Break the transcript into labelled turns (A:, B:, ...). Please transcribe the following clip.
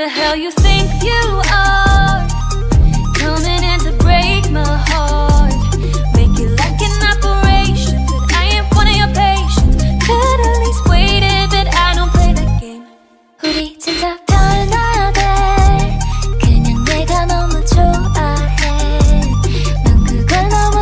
A: the hell you think you are. Coming in to break my heart. Make it like an operation But I ain't one of your patients. Could at least wait it But I don't play that game.
B: 우리 진짜 변해야 돼 그냥 내가 너무 좋아해. 넌 그걸 너무